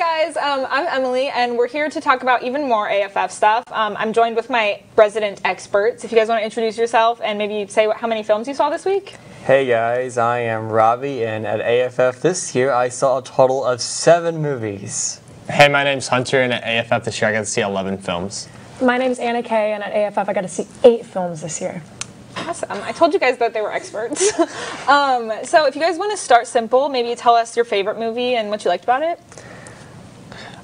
guys, um, I'm Emily, and we're here to talk about even more AFF stuff. Um, I'm joined with my resident experts. If you guys want to introduce yourself and maybe say what, how many films you saw this week. Hey guys, I am Robbie, and at AFF this year I saw a total of seven movies. Hey, my name's Hunter, and at AFF this year I got to see 11 films. My name's Anna Kay, and at AFF I got to see eight films this year. Awesome. I told you guys that they were experts. um, so if you guys want to start simple, maybe tell us your favorite movie and what you liked about it.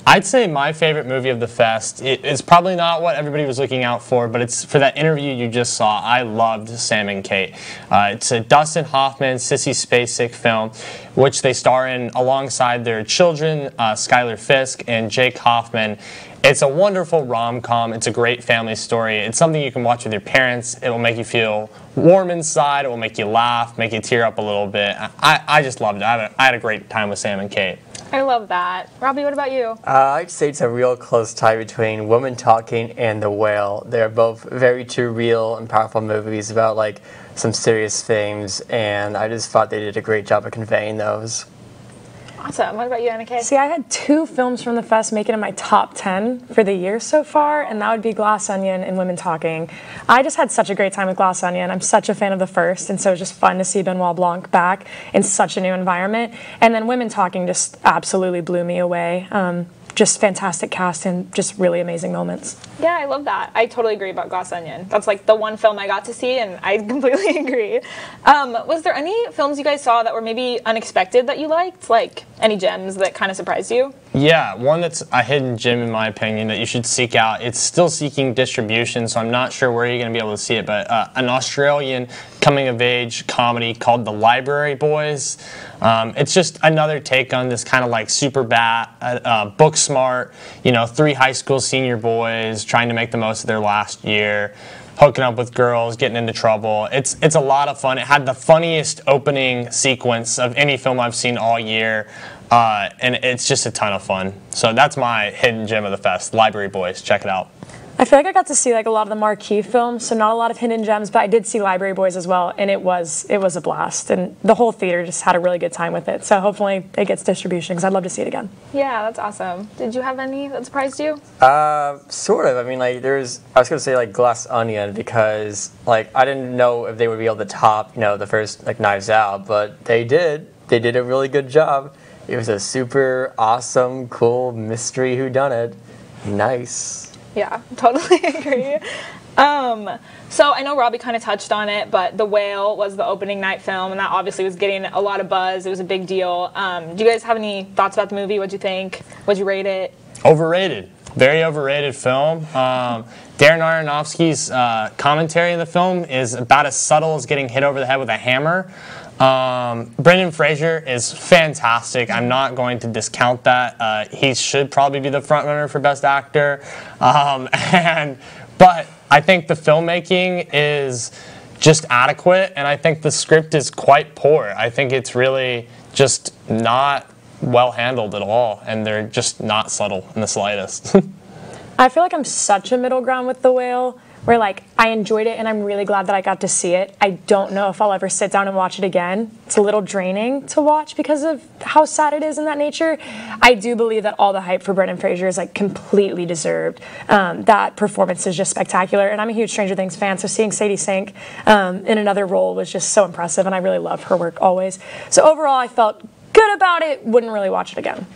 I'd say my favorite movie of the fest is probably not what everybody was looking out for, but it's for that interview you just saw. I loved Sam and Kate. Uh, it's a Dustin Hoffman, Sissy Spacek film, which they star in alongside their children, uh, Schuyler Fisk and Jake Hoffman. It's a wonderful rom com. It's a great family story. It's something you can watch with your parents. It will make you feel warm inside. It will make you laugh, make you tear up a little bit. I, I just loved it. I had, a, I had a great time with Sam and Kate. I love that. Robbie, what about you? Uh, I'd say it's a real close tie between Women Talking and The Whale. They're both very two real and powerful movies about like some serious themes, and I just thought they did a great job of conveying those. Awesome. What about you, Anna Kay? See, I had two films from the fest make it in my top 10 for the year so far, and that would be Glass Onion and Women Talking. I just had such a great time with Glass Onion. I'm such a fan of the first, and so it was just fun to see Benoit Blanc back in such a new environment. And then Women Talking just absolutely blew me away. Um, just fantastic cast and just really amazing moments. Yeah, I love that. I totally agree about Glass Onion. That's like the one film I got to see, and I completely agree. Um, was there any films you guys saw that were maybe unexpected that you liked? Like any gems that kind of surprised you? Yeah, one that's a hidden gem in my opinion that you should seek out. It's still seeking distribution, so I'm not sure where you're going to be able to see it, but uh, an Australian coming of age comedy called The Library Boys. Um, it's just another take on this kind of like Superbad, uh, uh, Booksmart, you know, three high school senior boys trying to make the most of their last year hooking up with girls, getting into trouble. It's it's a lot of fun. It had the funniest opening sequence of any film I've seen all year. Uh, and it's just a ton of fun. So that's my hidden gem of the fest, Library Boys. Check it out. I feel like I got to see like a lot of the marquee films, so not a lot of hidden gems, but I did see Library Boys as well, and it was it was a blast, and the whole theater just had a really good time with it. So hopefully it gets distribution because I'd love to see it again. Yeah, that's awesome. Did you have any that surprised you? Uh, sort of. I mean, like there's. I was gonna say like Glass Onion because like I didn't know if they would be able to top you know the first like Knives Out, but they did. They did a really good job. It was a super awesome, cool mystery whodunit. Nice. Yeah, totally agree. Um, so I know Robbie kind of touched on it, but The Whale was the opening night film, and that obviously was getting a lot of buzz. It was a big deal. Um, do you guys have any thoughts about the movie? What'd you think? What'd you rate it? Overrated. Very overrated film. Um, Darren Aronofsky's uh, commentary in the film is about as subtle as getting hit over the head with a hammer. Um, Brendan Fraser is fantastic. I'm not going to discount that. Uh, he should probably be the front runner for Best Actor. Um, and but I think the filmmaking is just adequate, and I think the script is quite poor. I think it's really just not well handled at all, and they're just not subtle in the slightest. I feel like I'm such a middle ground with The Whale where like I enjoyed it and I'm really glad that I got to see it. I don't know if I'll ever sit down and watch it again. It's a little draining to watch because of how sad it is in that nature. I do believe that all the hype for Brendan Fraser is like completely deserved. Um, that performance is just spectacular, and I'm a huge Stranger Things fan, so seeing Sadie Sink um, in another role was just so impressive, and I really love her work always. So overall, I felt good about it. Wouldn't really watch it again.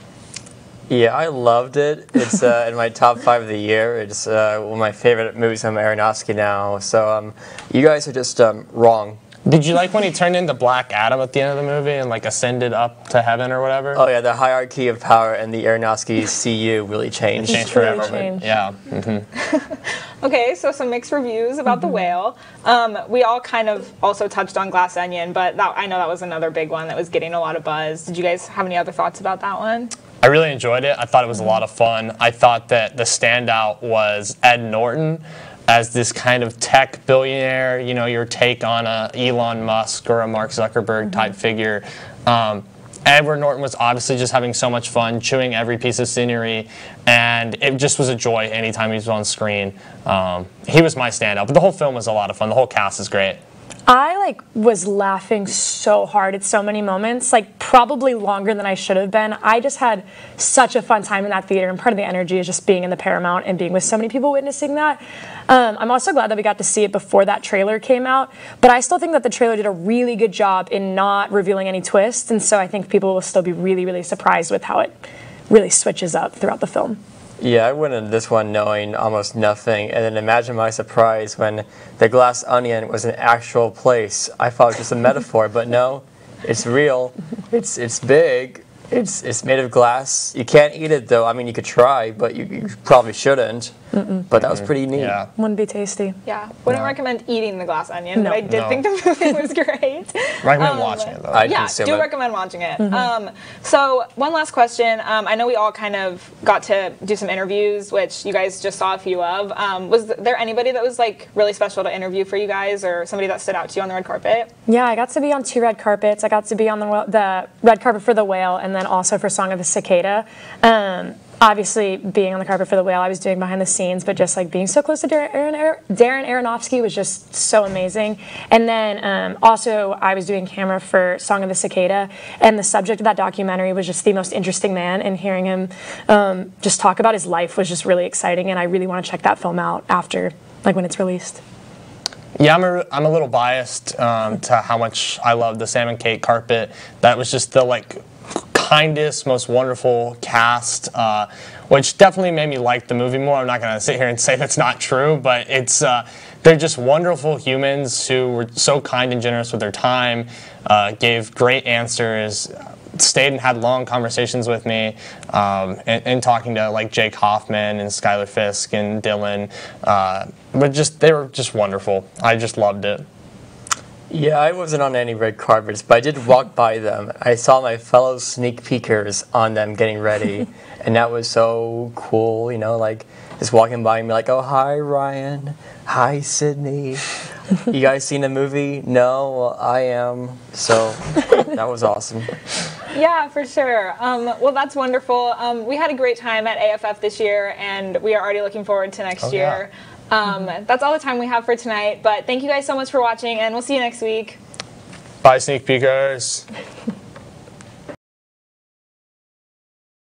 Yeah, I loved it. It's uh, in my top five of the year. It's uh, one of my favorite movies from Aronofsky now. So um, you guys are just um, wrong. Did you like when he turned into Black Adam at the end of the movie and like ascended up to heaven or whatever? Oh yeah, the hierarchy of power and the Aronofsky CU really changed. changed really forever. changed. Yeah. hmm Okay, so some mixed reviews about The Whale. Um, we all kind of also touched on Glass Onion, but that, I know that was another big one that was getting a lot of buzz. Did you guys have any other thoughts about that one? I really enjoyed it. I thought it was a lot of fun. I thought that the standout was Ed Norton as this kind of tech billionaire, you know, your take on a Elon Musk or a Mark Zuckerberg type figure. Um, Edward Norton was obviously just having so much fun, chewing every piece of scenery, and it just was a joy anytime he was on screen. Um, he was my standout, but the whole film was a lot of fun. The whole cast is great. I like was laughing so hard at so many moments, like probably longer than I should have been. I just had such a fun time in that theater, and part of the energy is just being in the Paramount and being with so many people witnessing that. Um, I'm also glad that we got to see it before that trailer came out, but I still think that the trailer did a really good job in not revealing any twists, and so I think people will still be really, really surprised with how it really switches up throughout the film. Yeah, I went into this one knowing almost nothing, and then imagine my surprise when the glass onion was an actual place. I thought it was just a metaphor, but no, it's real. It's it's big. It's it's made of glass. You can't eat it though. I mean, you could try, but you, you probably shouldn't. But that was pretty neat. Yeah. Wouldn't be tasty. Yeah, wouldn't No. recommend eating the glass onion, No. but I did No. think the movie was great. Recommend Um, watching it though. I'd yeah, do it. recommend watching it. Um, so one last question. Um, I know we all kind of got to do some interviews, which you guys just saw a few of. Um, was there anybody that was like really special to interview for you guys, or somebody that stood out to you on the red carpet? Yeah, I got to be on two red carpets. I got to be on the, the red carpet for The Whale and then also for Song of the Cicada. Obviously, being on the carpet for The Whale, I was doing behind the scenes, but just like being so close to Darren, Darren Aronofsky was just so amazing. And then um, also, I was doing camera for Song of the Cicada, and the subject of that documentary was just the most interesting man, and hearing him um, just talk about his life was just really exciting, and I really want to check that film out after, like when it's released. Yeah, I'm a, I'm a little biased um, to how much I love the Sam and Kate carpet. That was just the like kindest, most wonderful cast, uh, which definitely made me like the movie more. I'm not gonna sit here and say that's not true, but it's uh, they're just wonderful humans who were so kind and generous with their time, uh, gave great answers. Stayed and had long conversations with me, um, and, and talking to like Jake Hoffman and Schuyler Fisk and Dylan, uh, but just they were just wonderful. I just loved it. Yeah, I wasn't on any red carpets, but I did walk by them. I saw my fellow sneak peekers on them getting ready, and that was so cool. You know, like just walking by and be like, "Oh, hi, Ryan. Hi, Sydney. you guys seen the movie? No, well, I am." So that was awesome. Yeah, for sure. Um, well, that's wonderful. Um, we had a great time at AFF this year, and we are already looking forward to next Oh, yeah. Year. Um, That's all the time we have for tonight, but thank you guys so much for watching, and we'll see you next week. Bye, sneak peekers.